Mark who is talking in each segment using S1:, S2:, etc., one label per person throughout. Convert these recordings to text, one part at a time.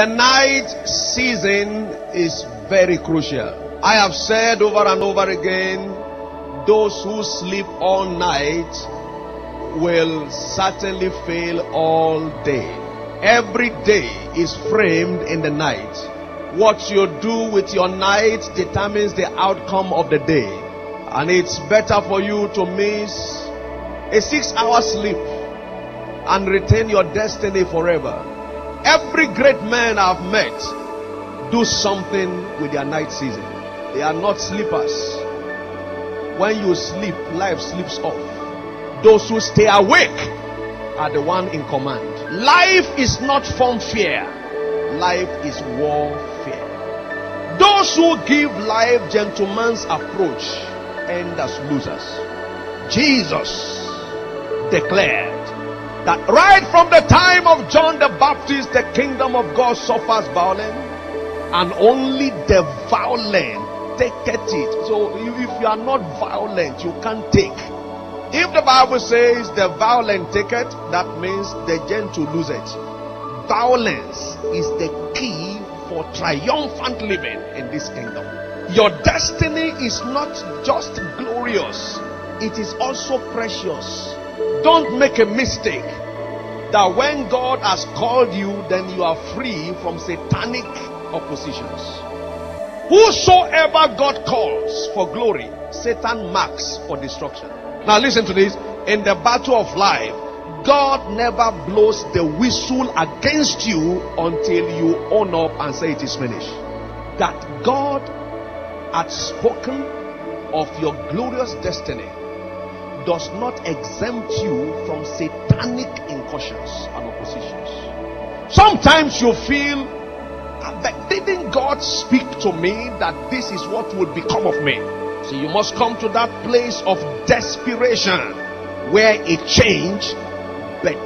S1: The night season is very crucial. I have said over and over again, those who sleep all night will certainly fail all day. Every day is framed in the night. What you do with your night determines the outcome of the day. And it's better for you to miss a six hour sleep and retain your destiny forever. Every great man I've met do something with their night season. They are not sleepers. When you sleep, life sleeps off. Those who stay awake are the one in command. Life is not from fear. Life is warfare. Those who give life gentleman's approach end as losers. Jesus declared that right from the time of John the Baptist, the kingdom of God suffers violence, and only the violent take it. So if you are not violent, you can't take. If the Bible says the violent take it, that means the gentle lose it. Violence is the key for triumphant living in this kingdom. Your destiny is not just glorious, it is also precious. Don't make a mistake that when God has called you, then you are free from satanic oppositions. Whosoever God calls for glory, Satan marks for destruction. Now listen to this. In the battle of life, God never blows the whistle against you until you own up and say it is finished. That God had spoken of your glorious destiny does not exempt you from satanic incursions and oppositions. Sometimes you feel ah, didn't God speak to me that this is what would become of me? So you must come to that place of desperation where a change but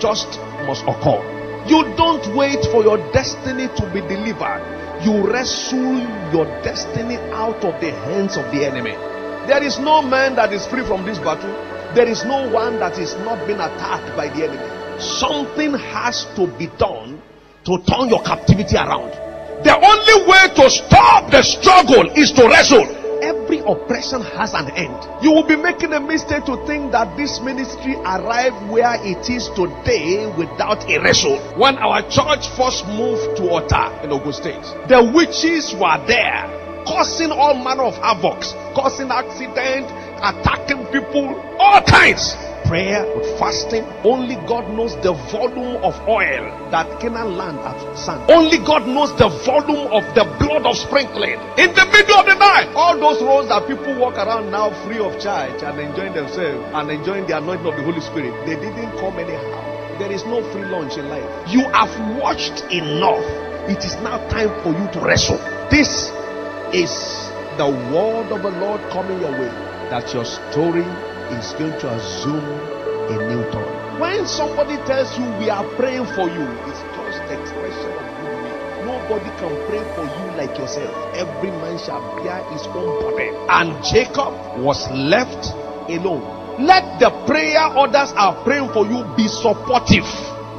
S1: just must occur. You don't wait for your destiny to be delivered. You wrestle your destiny out of the hands of the enemy. There is no man that is free from this battle. There is no one that is not being attacked by the enemy. Something has to be done to turn your captivity around. The only way to stop the struggle is to wrestle. Every oppression has an end. You will be making a mistake to think that this ministry arrived where it is today without a wrestle. When our church first moved to Ota in Ogun State, the witches were there causing all manner of havocs, causing accident, attacking people, all kinds. Prayer with fasting. Only God knows the volume of oil that Canaan land has sunk. Only God knows the volume of the blood of sprinkling. In the middle of the night, all those roads that people walk around now free of charge and enjoying themselves and enjoying the anointing of the Holy Spirit, they didn't come anyhow. There is no free lunch in life. You have watched enough. It is now time for you to wrestle. This is the word of the Lord coming your way that your story is going to assume a new turn. When somebody tells you we are praying for you, it's just expression of goodwill. Nobody can pray for you like yourself. Every man shall bear his own burden. And Jacob was left alone. Let the prayer others are praying for you be supportive.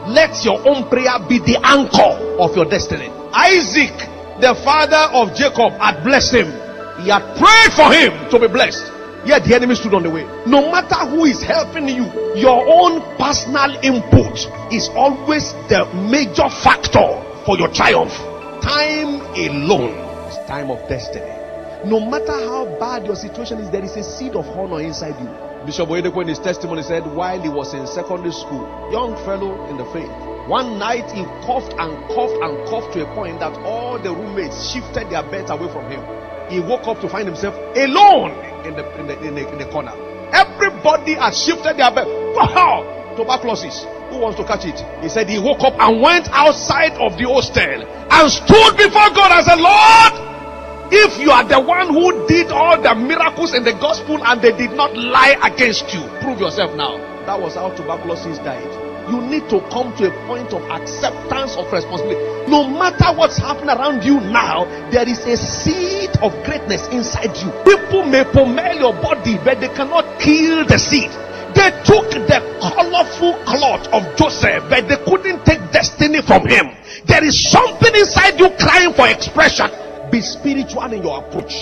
S1: Let your own prayer be the anchor of your destiny. Isaac the father of Jacob had blessed him. He had prayed for him to be blessed. Yet the enemy stood on the way. No matter who is helping you, your own personal input is always the major factor for your triumph. Time alone is time of destiny. No matter how bad your situation is, there is a seed of honor inside you. Bishop Oyedepo in his testimony said while he was in secondary school, young fellow in the faith, one night he coughed and coughed and coughed to a point that all the roommates shifted their beds away from him. He woke up to find himself alone in the, in the, in the, in the corner. Everybody had shifted their bed. Wow! Tuberculosis. Who wants to catch it? He said he woke up and went outside of the hostel and stood before God and said, Lord, if you are the one who did all the miracles in the gospel and they did not lie against you, prove yourself now. That was how tuberculosis died. You need to come to a point of acceptance of responsibility. No matter what's happening around you now, there is a seed of greatness inside you. People may pommel your body, but they cannot kill the seed. They took the colorful cloth of Joseph, but they couldn't take destiny from him. There is something inside you crying for expression. Be spiritual in your approach.